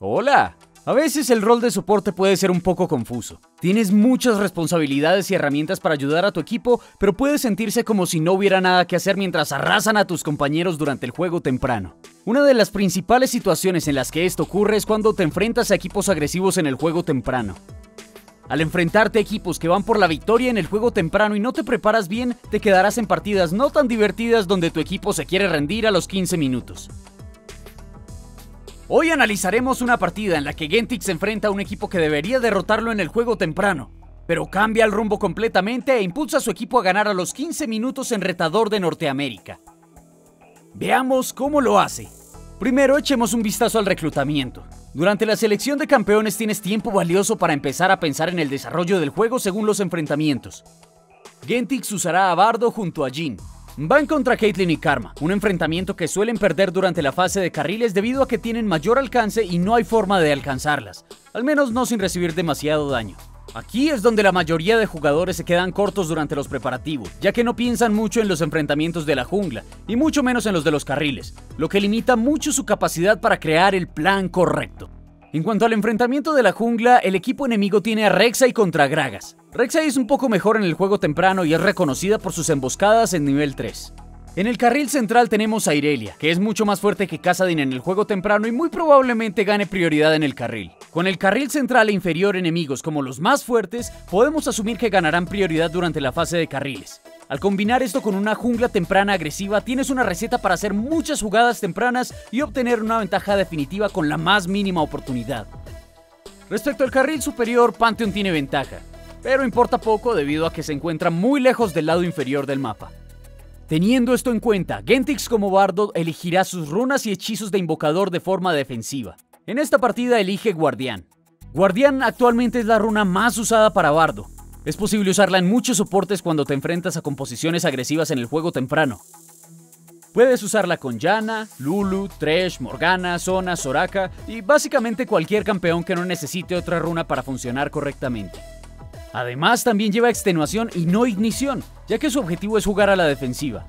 Hola. A veces el rol de soporte puede ser un poco confuso. Tienes muchas responsabilidades y herramientas para ayudar a tu equipo, pero puede sentirse como si no hubiera nada que hacer mientras arrasan a tus compañeros durante el juego temprano. Una de las principales situaciones en las que esto ocurre es cuando te enfrentas a equipos agresivos en el juego temprano. Al enfrentarte a equipos que van por la victoria en el juego temprano y no te preparas bien, te quedarás en partidas no tan divertidas donde tu equipo se quiere rendir a los 15 minutos. Hoy analizaremos una partida en la que Gentic se enfrenta a un equipo que debería derrotarlo en el juego temprano, pero cambia el rumbo completamente e impulsa a su equipo a ganar a los 15 minutos en retador de Norteamérica. Veamos cómo lo hace. Primero echemos un vistazo al reclutamiento. Durante la selección de campeones tienes tiempo valioso para empezar a pensar en el desarrollo del juego según los enfrentamientos. Gentix usará a Bardo junto a Jin, Van contra Caitlyn y Karma, un enfrentamiento que suelen perder durante la fase de carriles debido a que tienen mayor alcance y no hay forma de alcanzarlas, al menos no sin recibir demasiado daño. Aquí es donde la mayoría de jugadores se quedan cortos durante los preparativos, ya que no piensan mucho en los enfrentamientos de la jungla, y mucho menos en los de los carriles, lo que limita mucho su capacidad para crear el plan correcto. En cuanto al enfrentamiento de la jungla, el equipo enemigo tiene a Rek'Sai contra Gragas. Rek'Sai es un poco mejor en el juego temprano y es reconocida por sus emboscadas en nivel 3. En el carril central tenemos a Irelia, que es mucho más fuerte que Kassadin en el juego temprano y muy probablemente gane prioridad en el carril. Con el carril central e inferior enemigos como los más fuertes, podemos asumir que ganarán prioridad durante la fase de carriles. Al combinar esto con una jungla temprana agresiva, tienes una receta para hacer muchas jugadas tempranas y obtener una ventaja definitiva con la más mínima oportunidad. Respecto al carril superior, Pantheon tiene ventaja, pero importa poco debido a que se encuentra muy lejos del lado inferior del mapa. Teniendo esto en cuenta, Gentix como bardo elegirá sus runas y hechizos de invocador de forma defensiva. En esta partida elige Guardián. Guardián actualmente es la runa más usada para bardo, es posible usarla en muchos soportes cuando te enfrentas a composiciones agresivas en el juego temprano. Puedes usarla con Yana, Lulu, Thresh, Morgana, Zona, Soraka y básicamente cualquier campeón que no necesite otra runa para funcionar correctamente. Además, también lleva extenuación y no ignición, ya que su objetivo es jugar a la defensiva.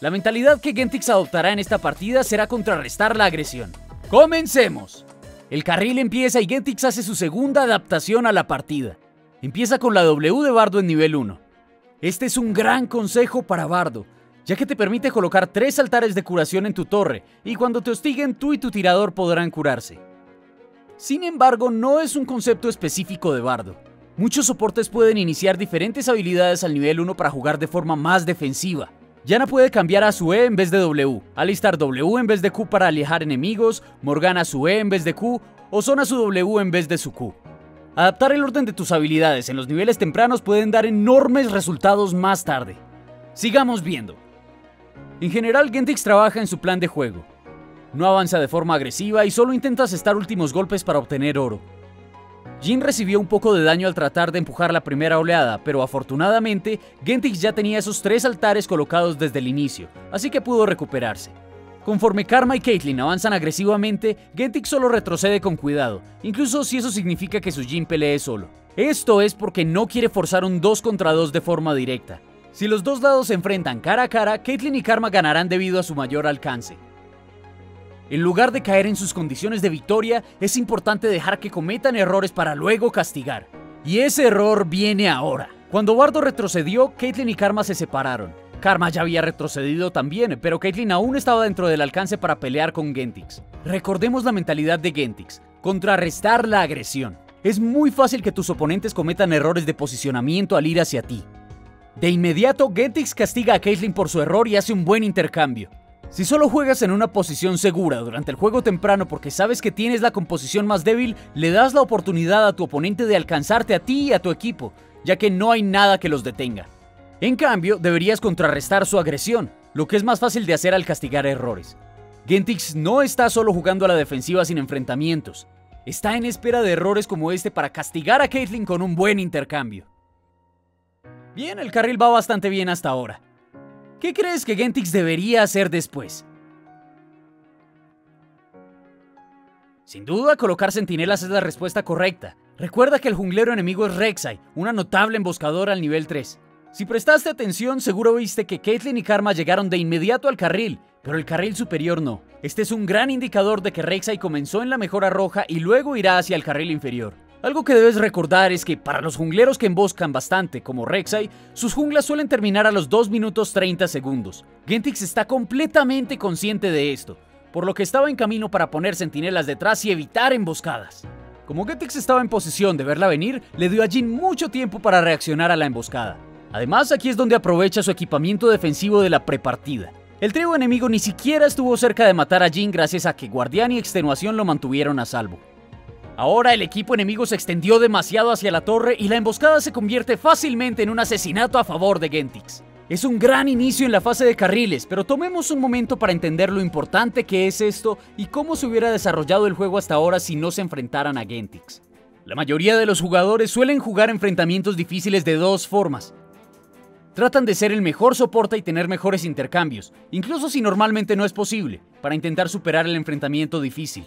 La mentalidad que Gentix adoptará en esta partida será contrarrestar la agresión. ¡Comencemos! El carril empieza y Gentix hace su segunda adaptación a la partida. Empieza con la W de Bardo en nivel 1. Este es un gran consejo para Bardo, ya que te permite colocar tres altares de curación en tu torre, y cuando te hostiguen tú y tu tirador podrán curarse. Sin embargo, no es un concepto específico de Bardo. Muchos soportes pueden iniciar diferentes habilidades al nivel 1 para jugar de forma más defensiva. Yana puede cambiar a su E en vez de W, alistar W en vez de Q para alejar enemigos, Morgana su E en vez de Q, o Zona su W en vez de su Q. Adaptar el orden de tus habilidades en los niveles tempranos pueden dar enormes resultados más tarde. Sigamos viendo. En general, Gentix trabaja en su plan de juego. No avanza de forma agresiva y solo intenta asestar últimos golpes para obtener oro. Jin recibió un poco de daño al tratar de empujar la primera oleada, pero afortunadamente, Gentix ya tenía esos tres altares colocados desde el inicio, así que pudo recuperarse. Conforme Karma y Caitlyn avanzan agresivamente, Gentix solo retrocede con cuidado, incluso si eso significa que su Jin pelee solo. Esto es porque no quiere forzar un 2 contra 2 de forma directa. Si los dos lados se enfrentan cara a cara, Caitlyn y Karma ganarán debido a su mayor alcance. En lugar de caer en sus condiciones de victoria, es importante dejar que cometan errores para luego castigar. Y ese error viene ahora. Cuando Bardo retrocedió, Caitlyn y Karma se separaron. Karma ya había retrocedido también, pero Caitlyn aún estaba dentro del alcance para pelear con Gentix. Recordemos la mentalidad de Gentix, contrarrestar la agresión. Es muy fácil que tus oponentes cometan errores de posicionamiento al ir hacia ti. De inmediato, Gentix castiga a Caitlyn por su error y hace un buen intercambio. Si solo juegas en una posición segura durante el juego temprano porque sabes que tienes la composición más débil, le das la oportunidad a tu oponente de alcanzarte a ti y a tu equipo, ya que no hay nada que los detenga. En cambio, deberías contrarrestar su agresión, lo que es más fácil de hacer al castigar errores. Gentix no está solo jugando a la defensiva sin enfrentamientos, está en espera de errores como este para castigar a Caitlyn con un buen intercambio. Bien, el carril va bastante bien hasta ahora. ¿Qué crees que Gentix debería hacer después? Sin duda, colocar centinelas es la respuesta correcta. Recuerda que el junglero enemigo es Rek'Sai, una notable emboscadora al nivel 3. Si prestaste atención, seguro viste que Caitlyn y Karma llegaron de inmediato al carril, pero el carril superior no. Este es un gran indicador de que Rek'Sai comenzó en la mejora roja y luego irá hacia el carril inferior. Algo que debes recordar es que para los jungleros que emboscan bastante, como Rek'Sai, sus junglas suelen terminar a los 2 minutos 30 segundos. Gentix está completamente consciente de esto, por lo que estaba en camino para poner sentinelas detrás y evitar emboscadas. Como Gentix estaba en posición de verla venir, le dio a Jin mucho tiempo para reaccionar a la emboscada. Además, aquí es donde aprovecha su equipamiento defensivo de la prepartida. El trío enemigo ni siquiera estuvo cerca de matar a Jin gracias a que Guardián y Extenuación lo mantuvieron a salvo. Ahora el equipo enemigo se extendió demasiado hacia la torre y la emboscada se convierte fácilmente en un asesinato a favor de Gentix. Es un gran inicio en la fase de carriles, pero tomemos un momento para entender lo importante que es esto y cómo se hubiera desarrollado el juego hasta ahora si no se enfrentaran a Gentix. La mayoría de los jugadores suelen jugar enfrentamientos difíciles de dos formas, Tratan de ser el mejor soporte y tener mejores intercambios, incluso si normalmente no es posible, para intentar superar el enfrentamiento difícil.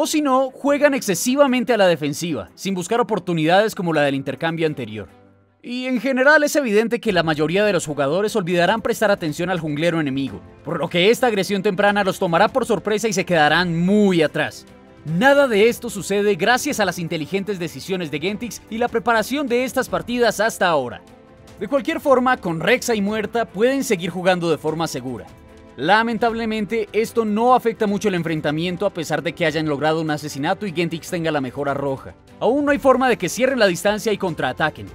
O si no, juegan excesivamente a la defensiva, sin buscar oportunidades como la del intercambio anterior. Y en general es evidente que la mayoría de los jugadores olvidarán prestar atención al junglero enemigo, por lo que esta agresión temprana los tomará por sorpresa y se quedarán muy atrás. Nada de esto sucede gracias a las inteligentes decisiones de Gentix y la preparación de estas partidas hasta ahora. De cualquier forma, con Rexa y muerta pueden seguir jugando de forma segura. Lamentablemente, esto no afecta mucho el enfrentamiento a pesar de que hayan logrado un asesinato y Gentix tenga la mejora roja. Aún no hay forma de que cierren la distancia y contraataquen.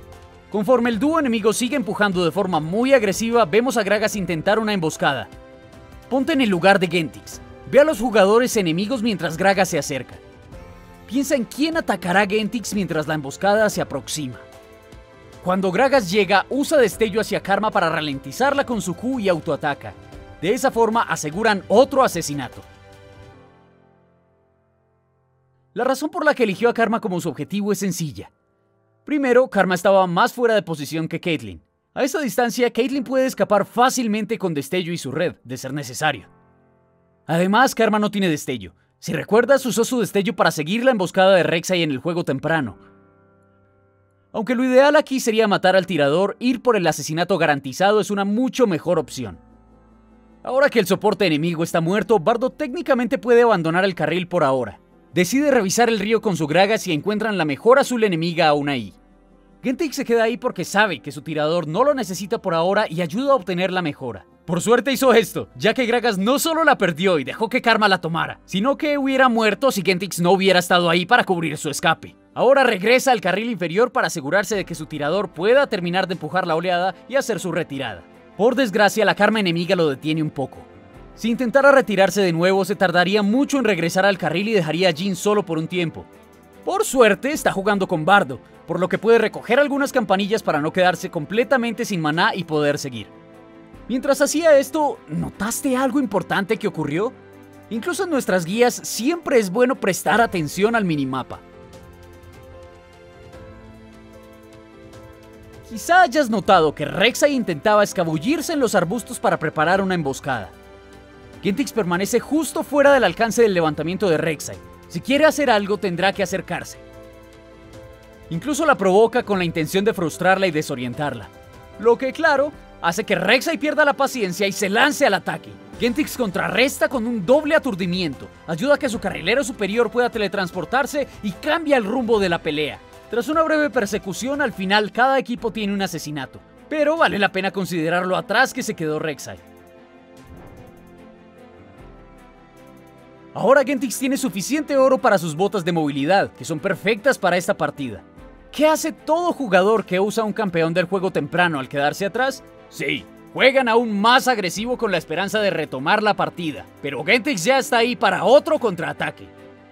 Conforme el dúo enemigo sigue empujando de forma muy agresiva, vemos a Gragas intentar una emboscada. Ponte en el lugar de Gentix. Ve a los jugadores enemigos mientras Gragas se acerca. Piensa en quién atacará Gentix mientras la emboscada se aproxima. Cuando Gragas llega, usa destello hacia Karma para ralentizarla con su Q y autoataca. De esa forma aseguran otro asesinato. La razón por la que eligió a Karma como su objetivo es sencilla. Primero, Karma estaba más fuera de posición que Caitlyn. A esta distancia, Caitlyn puede escapar fácilmente con destello y su red, de ser necesario. Además, Karma no tiene destello. Si recuerdas, usó su destello para seguir la emboscada de Rek'Sai en el juego temprano, aunque lo ideal aquí sería matar al tirador, ir por el asesinato garantizado es una mucho mejor opción. Ahora que el soporte enemigo está muerto, Bardo técnicamente puede abandonar el carril por ahora. Decide revisar el río con su Gragas y encuentran la mejor azul enemiga aún ahí. Gentix se queda ahí porque sabe que su tirador no lo necesita por ahora y ayuda a obtener la mejora. Por suerte hizo esto, ya que Gragas no solo la perdió y dejó que Karma la tomara, sino que hubiera muerto si Gentix no hubiera estado ahí para cubrir su escape. Ahora regresa al carril inferior para asegurarse de que su tirador pueda terminar de empujar la oleada y hacer su retirada. Por desgracia, la karma enemiga lo detiene un poco. Si intentara retirarse de nuevo, se tardaría mucho en regresar al carril y dejaría a Jin solo por un tiempo. Por suerte, está jugando con Bardo, por lo que puede recoger algunas campanillas para no quedarse completamente sin maná y poder seguir. Mientras hacía esto, ¿notaste algo importante que ocurrió? Incluso en nuestras guías siempre es bueno prestar atención al minimapa. Quizá hayas notado que Rek'Sai intentaba escabullirse en los arbustos para preparar una emboscada. Gentix permanece justo fuera del alcance del levantamiento de Rek'Sai. Si quiere hacer algo tendrá que acercarse. Incluso la provoca con la intención de frustrarla y desorientarla. Lo que, claro, hace que Rek'Sai pierda la paciencia y se lance al ataque. Gentix contrarresta con un doble aturdimiento, ayuda a que su carrilero superior pueda teletransportarse y cambia el rumbo de la pelea. Tras una breve persecución, al final cada equipo tiene un asesinato, pero vale la pena considerar lo atrás que se quedó Rek'Sai. Ahora Gentix tiene suficiente oro para sus botas de movilidad, que son perfectas para esta partida. ¿Qué hace todo jugador que usa un campeón del juego temprano al quedarse atrás? Sí, juegan aún más agresivo con la esperanza de retomar la partida, pero Gentix ya está ahí para otro contraataque.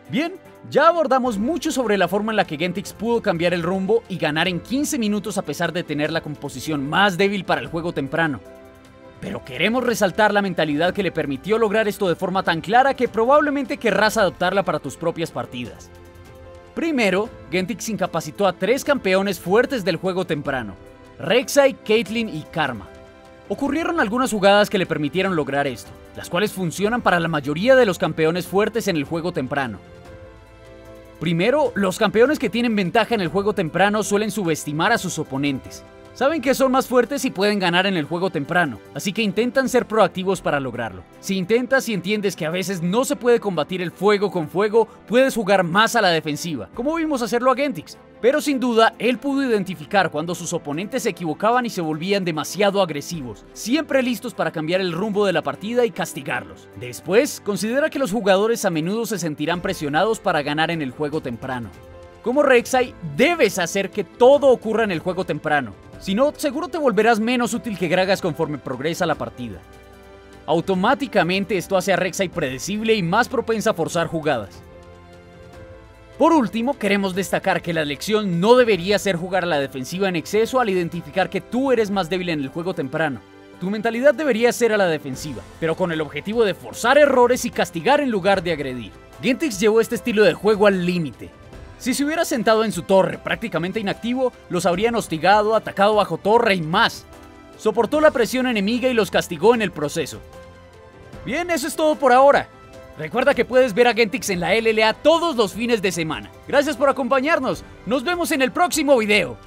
Bien, ya abordamos mucho sobre la forma en la que Gentix pudo cambiar el rumbo y ganar en 15 minutos a pesar de tener la composición más débil para el juego temprano. Pero queremos resaltar la mentalidad que le permitió lograr esto de forma tan clara que probablemente querrás adoptarla para tus propias partidas. Primero, Gentix incapacitó a tres campeones fuertes del juego temprano, Rek'Sai, Caitlyn y Karma. Ocurrieron algunas jugadas que le permitieron lograr esto, las cuales funcionan para la mayoría de los campeones fuertes en el juego temprano. Primero, los campeones que tienen ventaja en el juego temprano suelen subestimar a sus oponentes. Saben que son más fuertes y pueden ganar en el juego temprano, así que intentan ser proactivos para lograrlo. Si intentas y entiendes que a veces no se puede combatir el fuego con fuego, puedes jugar más a la defensiva, como vimos hacerlo a Gentix. Pero sin duda, él pudo identificar cuando sus oponentes se equivocaban y se volvían demasiado agresivos, siempre listos para cambiar el rumbo de la partida y castigarlos. Después, considera que los jugadores a menudo se sentirán presionados para ganar en el juego temprano. Como Rek'Sai, debes hacer que todo ocurra en el juego temprano. Si no, seguro te volverás menos útil que Gragas conforme progresa la partida. Automáticamente esto hace a Rek'Sai predecible y más propensa a forzar jugadas. Por último, queremos destacar que la lección no debería ser jugar a la defensiva en exceso al identificar que tú eres más débil en el juego temprano. Tu mentalidad debería ser a la defensiva, pero con el objetivo de forzar errores y castigar en lugar de agredir. Gentix llevó este estilo de juego al límite, si se hubiera sentado en su torre prácticamente inactivo, los habrían hostigado, atacado bajo torre y más. Soportó la presión enemiga y los castigó en el proceso. Bien, eso es todo por ahora. Recuerda que puedes ver a Gentix en la LLA todos los fines de semana. Gracias por acompañarnos. Nos vemos en el próximo video.